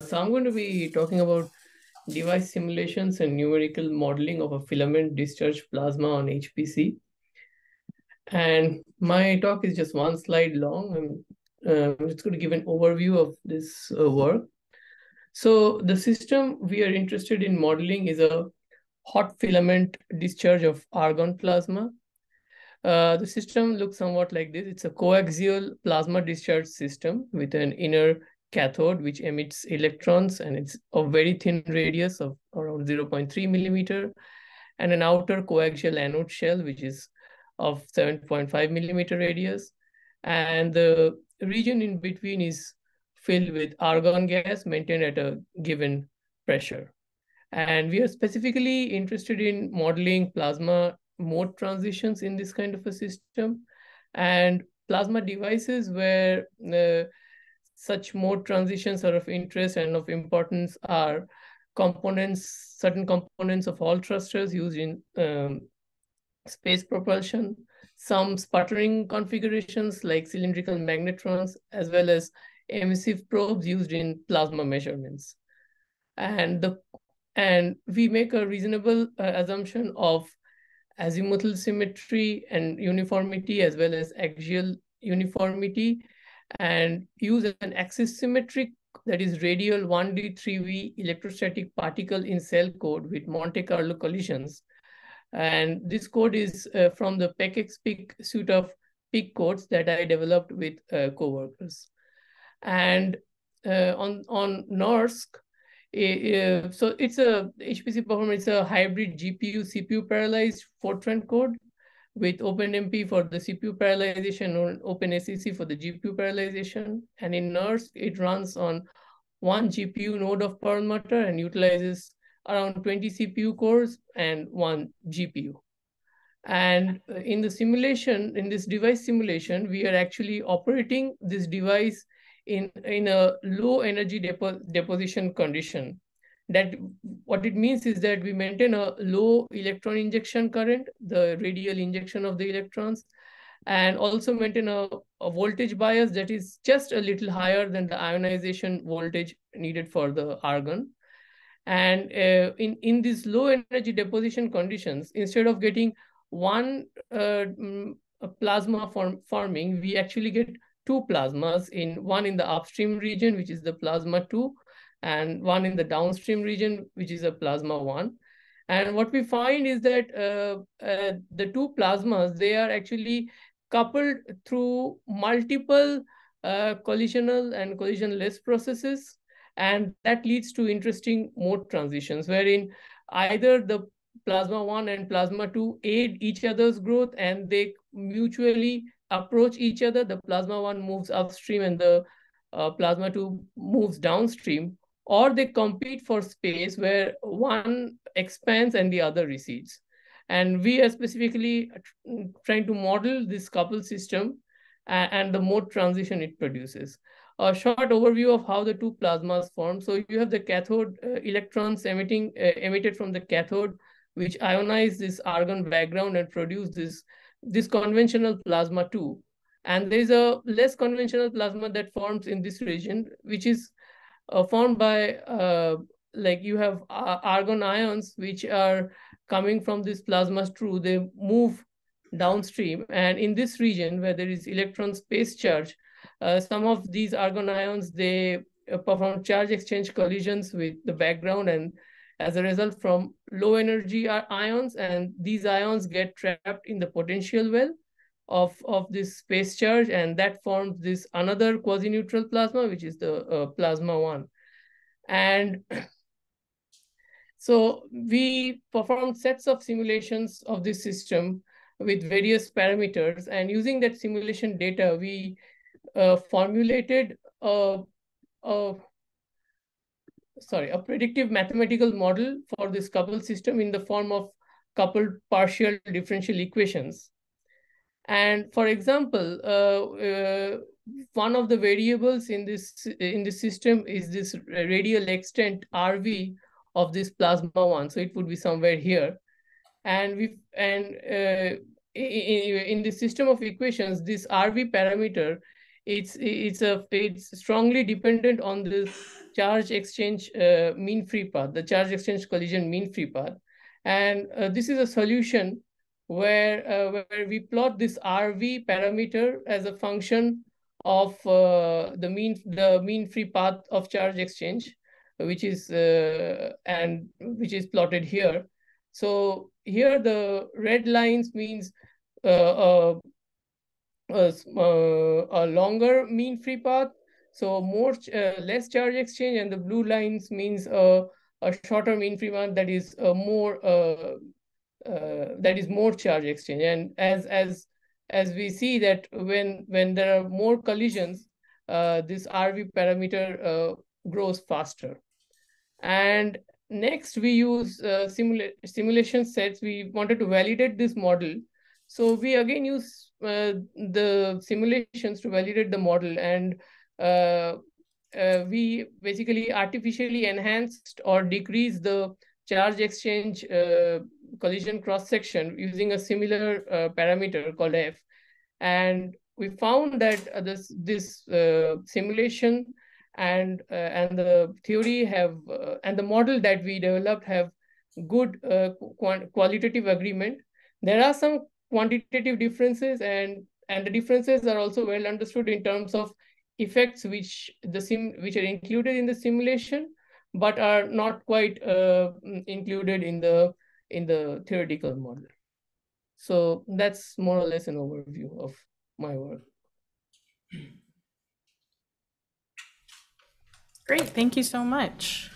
So I'm going to be talking about device simulations and numerical modeling of a filament discharge plasma on HPC. And my talk is just one slide long. I'm, uh, I'm just going to give an overview of this uh, work. So the system we are interested in modeling is a hot filament discharge of argon plasma. Uh, the system looks somewhat like this. It's a coaxial plasma discharge system with an inner cathode which emits electrons and it's a very thin radius of around 0.3 millimeter and an outer coaxial anode shell which is of 7.5 millimeter radius. And the region in between is filled with argon gas maintained at a given pressure. And we are specifically interested in modeling plasma mode transitions in this kind of a system. And plasma devices where uh, such mode transitions are of interest and of importance are components, certain components of Hall thrusters used in um, space propulsion, some sputtering configurations like cylindrical magnetrons, as well as emissive probes used in plasma measurements. And the and we make a reasonable uh, assumption of azimuthal symmetry and uniformity as well as axial uniformity and use an axis symmetric that is radial 1D 3V electrostatic particle in cell code with Monte Carlo collisions. And this code is uh, from the PECXPIC suite of PIC codes that I developed with uh, coworkers. And uh, on, on NERSC, uh, so it's a HPC performance, it's a hybrid GPU CPU parallelized Fortran code with OpenMP for the CPU parallelization or OpenACC for the GPU parallelization. And in NERSC, it runs on one GPU node of Perlmutter and utilizes around 20 CPU cores and one GPU. And in the simulation, in this device simulation, we are actually operating this device in, in a low energy depo deposition condition that what it means is that we maintain a low electron injection current, the radial injection of the electrons, and also maintain a, a, voltage bias that is just a little higher than the ionization voltage needed for the argon. And uh, in, in these low energy deposition conditions, instead of getting one uh, mm, plasma form, forming, we actually get two plasmas in one in the upstream region, which is the plasma two, and one in the downstream region, which is a plasma one. And what we find is that uh, uh, the two plasmas, they are actually coupled through multiple uh, collisional and collisionless processes. And that leads to interesting mode transitions, wherein either the plasma 1 and plasma 2 aid each other's growth and they mutually approach each other. The plasma 1 moves upstream and the uh, plasma 2 moves downstream, or they compete for space where one expands and the other recedes. And we are specifically trying to model this couple system and the mode transition it produces. A short overview of how the two plasmas form. So you have the cathode uh, electrons emitting uh, emitted from the cathode, which ionize this argon background and produce this, this conventional plasma two. And there's a less conventional plasma that forms in this region, which is uh, formed by uh, like you have uh, argon ions which are coming from this plasma strew. They move downstream. And in this region where there is electron space charge uh, some of these argon ions they uh, perform charge exchange collisions with the background. And as a result from low energy ions and these ions get trapped in the potential well of, of this space charge and that forms this another quasi-neutral plasma, which is the uh, plasma one. And so we performed sets of simulations of this system with various parameters and using that simulation data, we uh, formulated a, a sorry, a predictive mathematical model for this coupled system in the form of coupled partial differential equations. And for example, uh, uh, one of the variables in this in the system is this radial extent RV of this plasma one. So it would be somewhere here. And we and uh, in, in the system of equations, this RV parameter, it's it's a it's strongly dependent on the charge exchange uh, mean free path, the charge exchange collision mean free path. And uh, this is a solution where, uh, where we plot this RV parameter as a function of uh, the mean the mean free path of charge exchange, which is uh, and which is plotted here. So here the red lines means uh, a, a longer mean free path so more uh, less charge exchange and the blue lines means uh, a shorter mean free path that is uh, more uh, uh, that is more charge exchange. And as as as we see that when when there are more collisions, uh, this RV parameter grows faster. And next we use simula simulation sets. We wanted to validate this model. So we again use the simulations to validate the model and uh, uh, we basically artificially enhanced or decreased the charge exchange uh, collision cross section using a similar parameter called f. And we found that this this simulation and uh, and the theory have uh, and the model that we developed have good uh, qualitative agreement there are some quantitative differences and and the differences are also well understood in terms of effects which the sim which are included in the simulation but are not quite uh, included in the in the theoretical model. So that's more or less an overview of my work. Great thank you so much